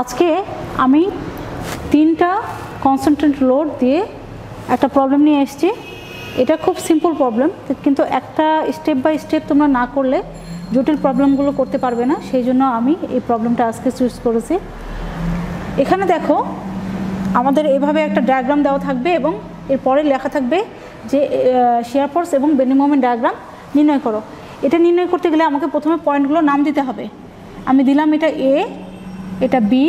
আজকে আমি তিনটা কনসেন্ট্রেট লোড দিয়ে একটা প্রবলেম নিয়ে এসেছি। এটা খুব সিম্পল প্রবলেম কিন্তু একটা স্টেপ বাই স্টেপ তোমরা না করলে জটিল প্রবলেমগুলো করতে পারবে না। সেই জন্য আমি এই প্রবলেমটা আজকে চুজ করেছি। এখানে দেখো, আমাদের এভাবে একটা ডায়াগ্রাম দেওয়া থাকবে এবং এরপরে লেখা থাকবে যে শেয়ার ফোর্স এবং বেন্ডিং মোমেন্ট ডায়াগ্রাম নির্ণয় করো। এটা নির্ণয় করতে গেলে আমাকে প্রথমে পয়েন্টগুলো নাম দিতে হবে। আমি দিলাম এটা এ এটা বি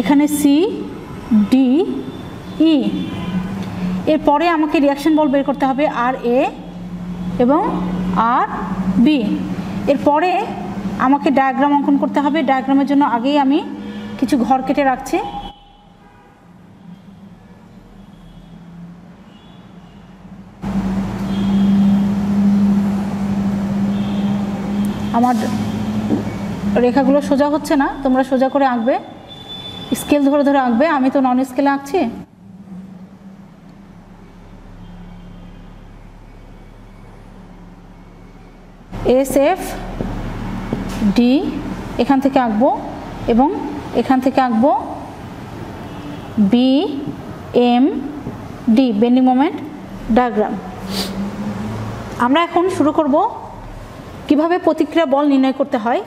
এখানে সি ডি ই এরপরে আমাকে রিয়াকশন বল বের করতে হবে আর এ এবং আর বি এরপরে আমাকে ডায়াগ্রাম অঙ্কন করতে হবে। ডায়াগ্রামের জন্য আগেই আমি কিছু ঘর কেটে রাখছি। আমার রেখাগুলো সোজা হচ্ছে না, তোমরা সোজা করে আঁকবে। স্কেল ধরে ধরে আঁকবে, আমি তো নন স্কেলে আঁকছি। এস এফ ডি এখান থেকে আঁকবো এবং এখান থেকে আঁকবো B M D bending moment diagram আমরা এখন শুরু করব কীভাবে প্রতিক্রিয়া বল নির্ণয় করতে হয়।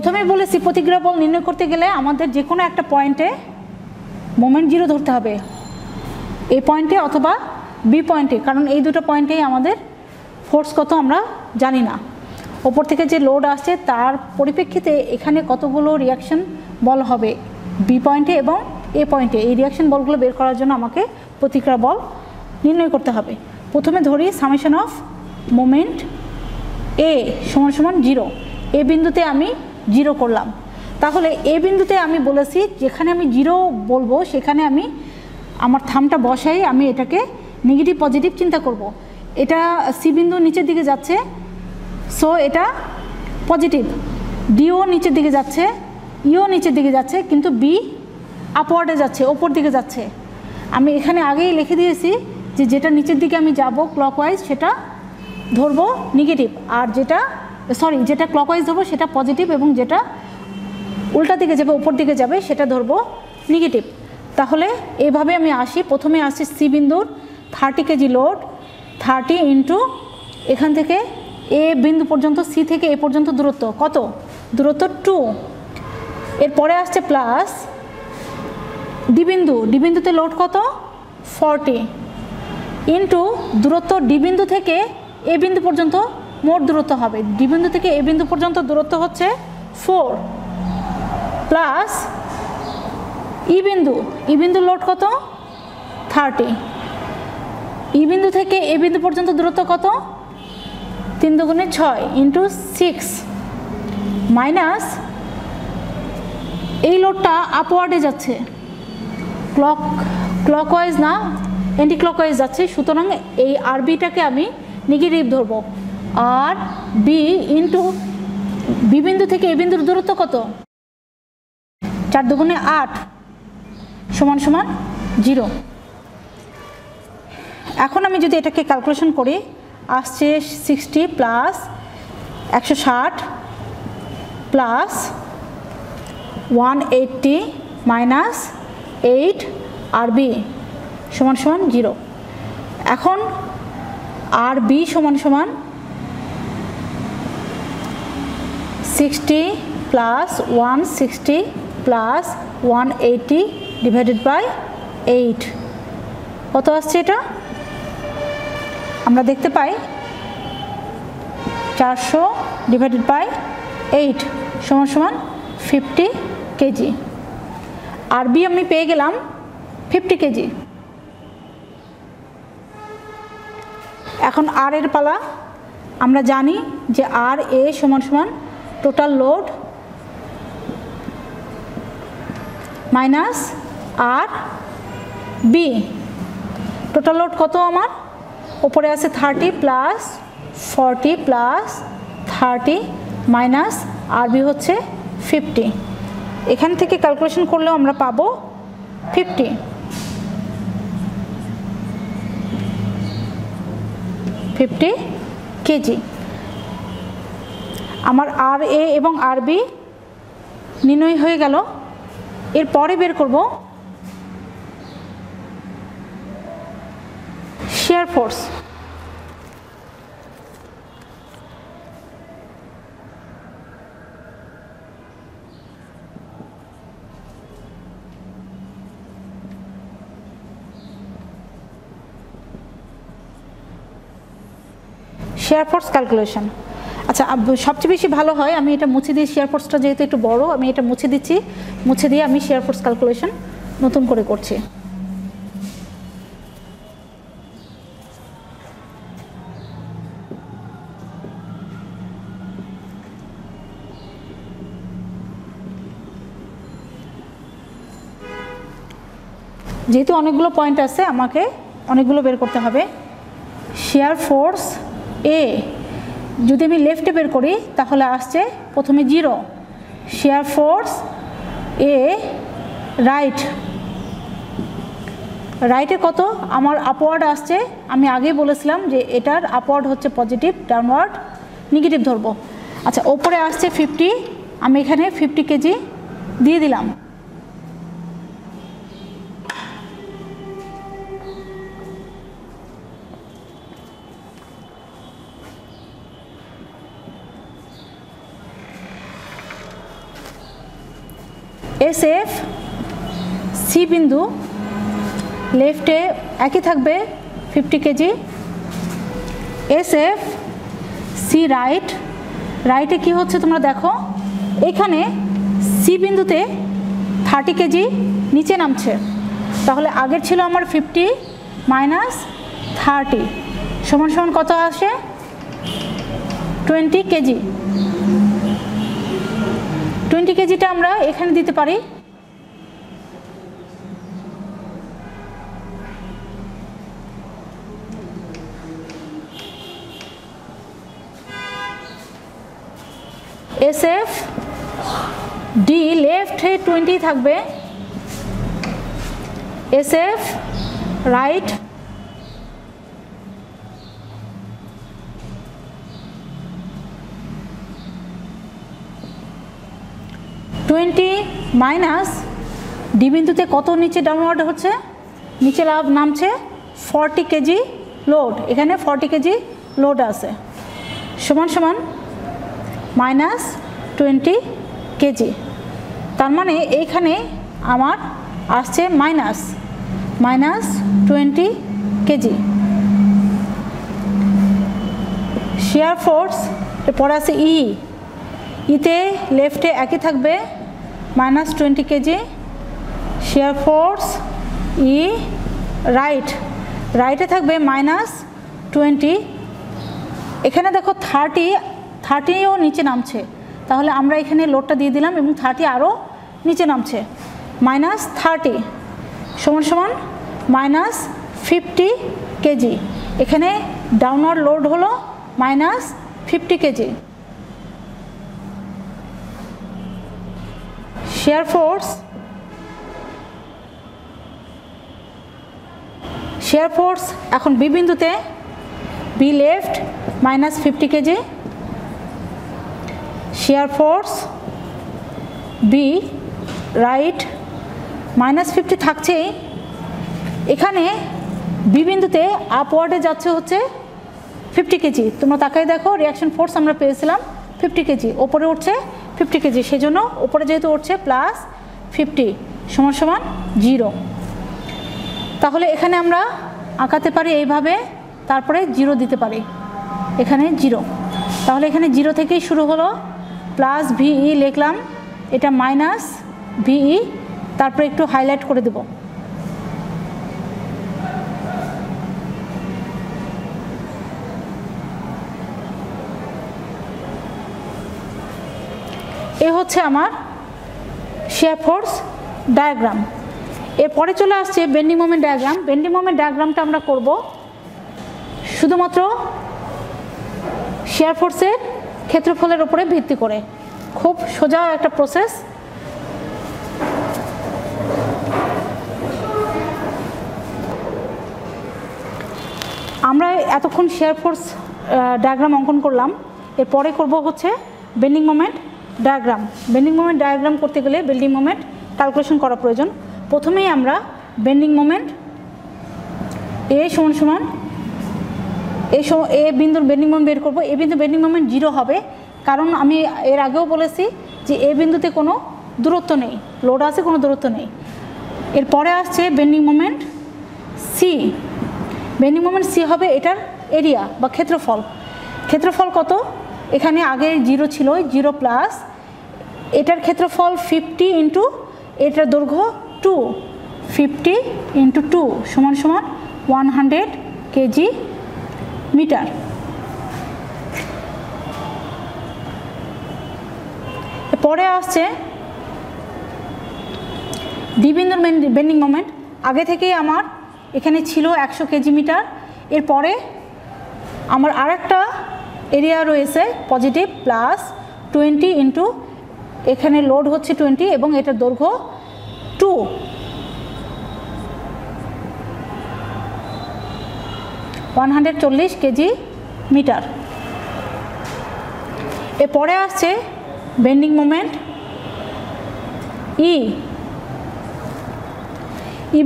প্রথমে বলেছি, প্রতিক্রিয়া বল নির্ণয় করতে গেলে আমাদের যে কোনো একটা পয়েন্টে মোমেন্ট জিরো ধরতে হবে। এই পয়েন্টে অথবা বি পয়েন্টে, কারণ এই দুটো পয়েন্টেই আমাদের ফোর্স কত আমরা জানি না। ওপর থেকে যে লোড আসছে, তার পরিপ্রেক্ষিতে এখানে কতগুলো রিয়াকশন বল হবে, বি পয়েন্টে এবং এ পয়েন্টে। এই রিয়াকশন বলগুলো বের করার জন্য আমাকে প্রতিক্রিয়া বল নির্ণয় করতে হবে। প্রথমে ধরি সামেশন অফ মোমেন্ট এ সমান সমান জিরো এ বিন্দুতে আমি জিরো করলাম। তাহলে এ বিন্দুতে আমি বলেছি, যেখানে আমি জিরো বলব, সেখানে আমি আমার থামটা বসাই, আমি এটাকে নেগেটিভ পজিটিভ চিন্তা করব। এটা সি বিন্দু নিচের দিকে যাচ্ছে সো এটা পজিটিভ ডিও নিচের দিকে যাচ্ছে ইও নিচের দিকে যাচ্ছে, কিন্তু বি আপওয়ার্ডে যাচ্ছে, ওপর দিকে যাচ্ছে। আমি এখানে আগেই লিখে দিয়েছি যে যেটা নিচের দিকে আমি যাব ক্লকওয়াইজ সেটা ধরবো নেগেটিভ আর যেটা সরি যেটা ক্লকওয়াইজ ধরবো, সেটা পজিটিভ এবং যেটা উল্টা দিকে যাবে, উপর দিকে যাবে, সেটা ধরবো নেগেটিভ তাহলে এইভাবে আমি আসি। প্রথমে আসি সি বিন্দুর thirty kg load thirty into এখান থেকে এ বিন্দু পর্যন্ত সি থেকে এ পর্যন্ত দূরত্ব। কত? দূরত্ব টু এরপরে আসছে প্লাস ডি বিন্দু। ডি বিন্দুতে লোড কত? ফর্টি ইন্টু দূরত্ব ডি বিন্দু থেকে এ বিন্দু পর্যন্ত মোট দূরত্ব হবে। ডি বিন্দু থেকে এ বিন্দু পর্যন্ত দূরত্ব হচ্ছে ফোর প্লাস ই বিন্দু। ই বিন্দু লোড কত? থার্টি। ই বিন্দু থেকে এ বিন্দু পর্যন্ত দূরত্ব কত? তিন দুগুণে ছয় ইন্টু সিক্স মাইনাস এই লোডটা আপওয়ার্ডে যাচ্ছে। ক্লক, ক্লকওয়াইজ না অ্যান্টি ক্লকওয়াইজ যাচ্ছে। সুতরাং এই আরবিটাকে আমি নেগেটিভ ধরবো। আর বি ইন্টু বি বিন্দু থেকে এ বিন্দুর দূরত্ব কত? চার দুগুণে আট সমান সমান জিরো। এখন আমি যদি এটাকে ক্যালকুলেশন করি, আসছে সিক্সটি প্লাস একশো ষাট plus one eighty minus eight R B সমান সমান জিরো। এখন আর বি সমান সমান sixty plus one sixty plus one eighty divided by eight কত আসছে এটা? আমরা দেখতে পাই চারশো ডিভাইডেড বাই এইট সমান সমান ফিফটি কেজি আর বি আমি পেয়ে গেলাম ফিফটি কেজি এখন আর এর পালা। আমরা জানি যে আর এ সমান সমান total load minus R B total load কত আমার? ওপরে আছে thirty plus forty plus thirty minus R B হচ্ছে ফিফটি এখান থেকে ক্যালকুলেশন করলেও আমরা পাবো ফিফটি ফিফটি কেজি। আমার আর এ এবং আর বি নির্ণয় হয়ে গেল। এর পরে বের করব shear force. Shear force calculation. আচ্ছা সবচেয়ে বেশি ভালো হয়, আমি এটা মুছে দিয়ে শেয়ার ফোর্সটা যেহেতু একটু বড়, আমি এটা মুছে দিচ্ছি। মুছে দিয়ে আমি শেয়ার ফোর্স ক্যালকুলেশন নতুন করে করছি। যেহেতু অনেকগুলো পয়েন্ট আছে, আমাকে অনেকগুলো বের করতে হবে। শেয়ার ফোর্স এ যদি আমি লেফটে বের করি, তাহলে আসছে প্রথমে zero shear force A right রাইটে কত? আমার আপওয়ার্ড আসছে, আমি আগেই বলেছিলাম যে এটার আপওয়ার্ড হচ্ছে পজিটিভ ডাউনওয়ার্ড নেগেটিভ ধরবো। আচ্ছা ওপরে আসছে ফিফটি আমি এখানে ফিফটি কেজি দিয়ে দিলাম। এস এফ সি বিন্দু লেফটে একই থাকবে fifty kg. S F C right রাইটে কি হচ্ছে তোমরা দেখো, এখানে সি বিন্দুতে থার্টি কেজি নিচে নামছে। তাহলে আগের ছিল আমার ফিফটি মাইনাস থার্টি সমান সমান কত আসে? Twenty KG. টোয়েন্টি কেজিটা আমরা এখানে দিতে পারি। এস এফ ডি লেফটে টোয়েন্টি থাকবে। S F right twenty minus D বিন্দুতে কত নিচে ডাউনওয়ার্ড হচ্ছে? নিচে লাভ নামছে ফর্টি কেজি লোড এখানে ফর্টি কেজি লোড আছে। সমান সমান মাইনাস টোয়েন্টি কেজি। তার মানে এইখানে আমার আসছে minus minus twenty kg. Shear force পরে আছে ই ইতে লেফটে একই থাকবে minus twenty kg shear force E right রাইটে থাকবে মাইনাস টোয়েন্টি। এখানে দেখো থার্টি থার্টিও নিচে নামছে। তাহলে আমরা এখানে লোডটা দিয়ে দিলাম এবং থার্টি আরও নিচে নামছে। মাইনাস থার্টি সমান সমান মাইনাস ফিফটি কেজি। এখানে ডাউনওয়ার্ড লোড হলো minus fifty kg. Shear force shear force এখন বি বিন্দুতে B left minus fifty kg shear force B right minus fifty থাকছেই। এখানে বি বিন্দুতে আপওয়ার্ডে যাচ্ছে হচ্ছে ফিফটি কেজি তোমরা তাকাই দেখো রিয়াকশন ফোর্স আমরা পেয়েছিলাম ফিফটি কেজি ওপরে উঠছে ফিফটি কেজি সেই জন্য ওপরে যেহেতু উঠছে প্লাস ফিফটি সমান সমান জিরো তাহলে এখানে আমরা আঁকাতে পারি এইভাবে, তারপরে জিরো দিতে পারি। এখানে জিরো তাহলে এখানে জিরো থেকেই শুরু হলো। প্লাস ভিই লিখলাম, এটা মাইনাস ভিই তারপরে একটু হাইলাইট করে দেব। এ হচ্ছে আমার শেয়ার ফোর্স ডায়াগ্রাম এরপরে চলে আসছে bending moment diagram bending moment ডায়াগ্রামটা আমরা করব শুধুমাত্র শেয়ার ফোর্সের ক্ষেত্রফলের উপরে ভিত্তি করে। খুব সোজা একটা প্রসেস আমরা এতক্ষণ শেয়ার ফোর্স ডায়াগ্রাম অঙ্কন করলাম। এরপরে করব হচ্ছে bending moment diagram bending moment diagram করতে গেলে বেন্ডিং মোমেন্ট ক্যালকুলেশন করা প্রয়োজন। প্রথমেই আমরা বেন্ডিং মোমেন্ট এ সমান সমান এ এ বিন্দুর বেন্ডিং মোমেন্ট বের করব। এ বিন্দু বেন্ডিং মোমেন্ট জিরো হবে। কারণ আমি এর আগেও বলেছি যে এ বিন্দুতে কোনো দূরত্ব নেই। লোড আছে, কোনো দূরত্ব নেই। এরপরে আসছে bending moment C bending moment C হবে এটার এরিয়া বা ক্ষেত্রফল। ক্ষেত্রফল কত? এখানে আগে জিরো ছিল জিরো প্লাস এটার ক্ষেত্রফল ফিফটি ইন্টু এটার দৈর্ঘ্য টু ফিফটি ইন্টু টু সমান সমান ওয়ান হান্ড্রেড কেজি মিটার পরে আসছে ডি বিন্দুর বেন্ডিং মোমেন্ট। আগে থেকেই আমার এখানে ছিল একশো কেজি মিটার এরপরে আমার আরেকটা এরিয়া রয়েছে পজিটিভ প্লাস টোয়েন্টি ইন্টু, এখানে লোড হচ্ছে টোয়েন্টি এবং এটার দৈর্ঘ্য টু। ওয়ান হান্ড্রেড চল্লিশ কেজি মিটার। এরপরে আসছে বেন্ডিং মোমেন্ট ই ই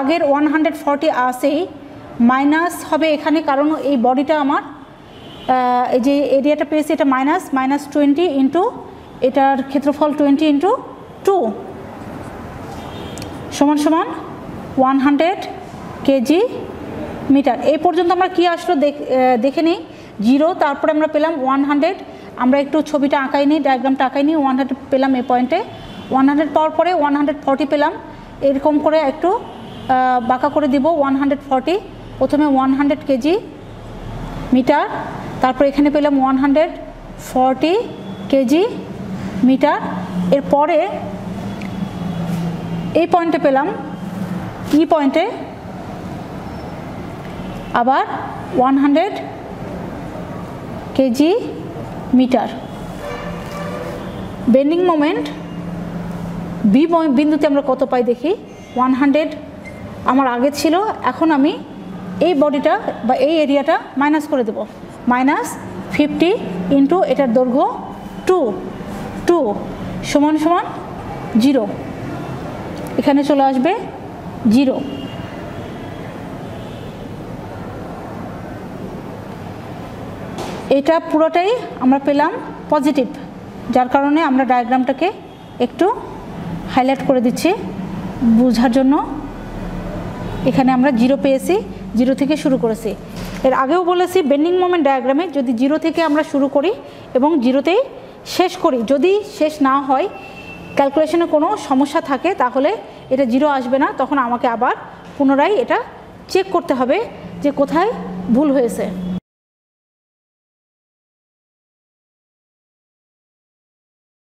আগের ওয়ান হান্ড্রেড ফর্টি আসেই মাইনাস হবে এখানে, কারণ এই বডিটা আমার এই যে এরিয়াটা পেয়েছি, এটা মাইনাস মাইনাস টোয়েন্টি ইন্টু এটার ক্ষেত্রফল টোয়েন্টি ইন্টু টু সমান সমান ওয়ান হান্ড্রেড কেজি মিটার এই পর্যন্ত আমরা কি আসলো দেখে নিই। জিরো তারপরে আমরা পেলাম ওয়ান হান্ড্রেড আমরা একটু ছবিটা আঁকাই নিই ডায়াগ্রামটা আঁকাই নিই ওয়ান হান্ড্রেড পেলাম এ পয়েন্টে ওয়ান হান্ড্রেড পাওয়ার পরে ওয়ান হান্ড্রেড ফর্টি পেলাম। এরকম করে একটু বাঁকা করে দিব ওয়ান হান্ড্রেড ফর্টি প্রথমে ওয়ান হান্ড্রেড কেজি মিটার তারপর এখানে পেলাম one hundred forty KG metre. এরপরে এই পয়েন্টে পেলাম ই পয়েন্টে আবার one hundred KG metre. Bending moment B বিন্দুতে আমরা কত পাই দেখি? ওয়ান হান্ড্রেড আমার আগে ছিল, এখন আমি এই বডিটা বা এই এরিয়াটা মাইনাস করে দেব। মাইনাস ফিফটি ইন্টু এটার দৈর্ঘ্য টু টু সমান সমান জিরো এখানে চলে আসবে জিরো এটা পুরোটাই আমরা পেলাম পজিটিভ যার কারণে আমরা ডায়াগ্রামটাকে একটু হাইলাইট করে দিচ্ছি বোঝার জন্য। এখানে আমরা জিরো পেয়েছি জিরো থেকে শুরু করেছি। এর আগেও বলেছি বেন্ডিং মোমেন্ট ডায়াগ্রামে যদি জিরো থেকে আমরা শুরু করি এবং জিরোতেই শেষ করি, যদি শেষ না হয় ক্যালকুলেশনে কোনো সমস্যা থাকে, তাহলে এটা জিরো আসবে না, তখন আমাকে আবার পুনরায় এটা চেক করতে হবে যে কোথায় ভুল হয়েছে।